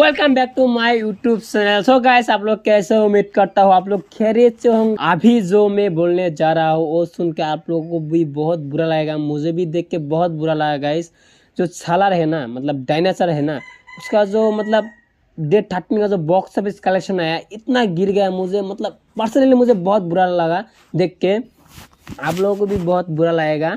Welcome back to my YouTube channel so guys आप लोग कैसे उम्मीद करता हूँ आप लोग खैरियत से होंगे। अभी जो मैं बोलने जा रहा हूँ, वो सुन के आप लोगों को भी बहुत बुरा लगेगा। मुझे भी देख के बहुत बुरा लगा गाइस जो छालर है ना मतलब डायनासर है ना, उसका जो मतलब डे थर्टीन का जो बॉक्स ऑफ़िस कलेक्शन आया, इतना गिर गया मुझे। मतलब पर्सनली मुझे बहुत बुरा लगा देख के। आप लोगों को भी बहुत बुरा लगेगा।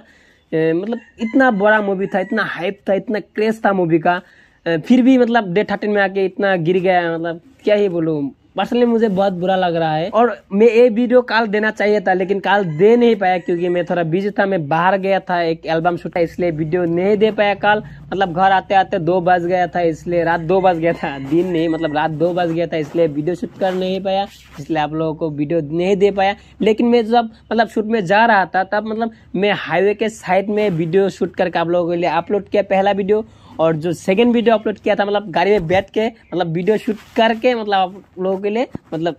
मतलब इतना बड़ा मूवी था, इतना हाइप था, इतना क्रेज था मूवी का। फिर भी मतलब डे थर्टीन में आके इतना गिर गया मतलब क्या ही बोलूँ। पर्सनली मुझे बहुत बुरा लग रहा है। और मैं ये वीडियो कल देना चाहिए था, लेकिन कल दे नहीं पाया क्योंकि मैं थोड़ा बिज़ी था, मैं बाहर गया था, एक एल्बम शूट था इसलिए वीडियो नहीं दे पाया कल। मतलब घर आते आते दो बज गया था, इसलिए रात दो बज गया था, दिन नहीं मतलब रात दो बज गया था, इसलिए वीडियो शूट कर नहीं पाया, इसलिए आप लोगों को वीडियो नहीं दे पाया। लेकिन मैं जब मतलब शूट में जा रहा था, तब मतलब मैं हाईवे के साइड में वीडियो शूट करके आप लोगों के लिए अपलोड किया पहला वीडियो और जो सेकंड वीडियो अपलोड किया था मतलब गाड़ी में बैठ के मतलब वीडियो शूट करके मतलब आप लोगों के लिए मतलब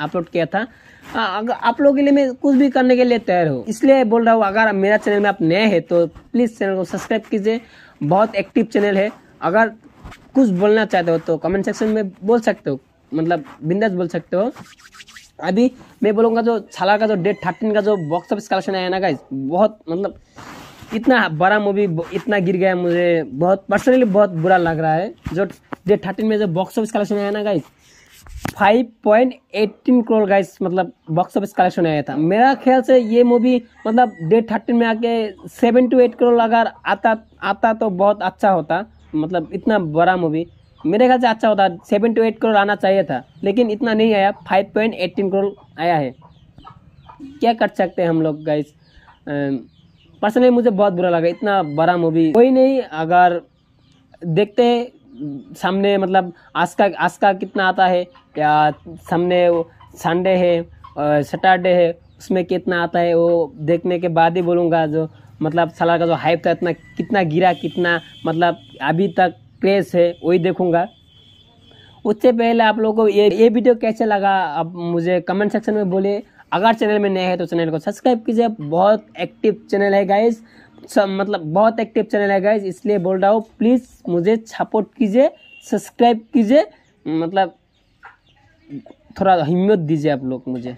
अपलोड किया था। अगर आप लोगों के लिए मैं कुछ भी करने के लिए तैयार हूँ। इसलिए बोल रहा हूँ, अगर मेरा चैनल में आप नए हैं तो प्लीज़ चैनल को सब्सक्राइब कीजिए। बहुत एक्टिव चैनल है। अगर कुछ बोलना चाहते हो तो कमेंट सेक्शन में बोल सकते हो। मतलब बिंदास बोल सकते हो। अभी मैं बोलूँगा जो छाला का जो डेट थर्टीन का जो बॉक्स ऑफ़िस कलेक्शन आया ना गाइज़ बहुत मतलब इतना बड़ा मूवी इतना गिर गया मुझे। बहुत पर्सनली बहुत बुरा लग रहा है। जो डे थर्टीन में जो बॉक्स ऑफ़िस कलेक्शन आया ना guys five point eighteen crore guys मतलब बॉक्स ऑफ़िस कलेक्शन आया था। मेरा ख्याल से ये मूवी मतलब डे थर्टीन में आके सेवन टू एट करोड़ अगर आता आता तो बहुत अच्छा होता। मतलब इतना बड़ा मूवी मेरे ख्याल से अच्छा होता। सेवन टू एट करोड़ आना चाहिए था। लेकिन इतना नहीं आया। फाइव पॉइंट एटीन करोड़ आया है। क्या कर सकते हैं हम लोग गाइस पर्सनली मुझे बहुत बुरा लगा, इतना बड़ा मूवी कोई नहीं, अगर देखते सामने मतलब आज का आज का कितना आता है, या सामने संडे है सैटरडे है, उसमें कितना आता है, वो देखने के बाद ही बोलूँगा जो मतलब सलार का जो हाइप था, इतना, कितना गिरा, कितना मतलब अभी तक क्रेज है, वही देखूँगा। उससे पहले आप लोगों को ये ये वीडियो कैसे लगा, आप मुझे कमेंट सेक्शन में बोलिए अगर चैनल में नए हैं तो चैनल को सब्सक्राइब कीजिए। बहुत एक्टिव चैनल है गाइज़ सब मतलब बहुत एक्टिव चैनल है गाइज़ इसलिए बोल रहा हूँ प्लीज़ मुझे सपोर्ट कीजिए सब्सक्राइब कीजिए। मतलब थोड़ा हिम्मत दीजिए आप लोग मुझे।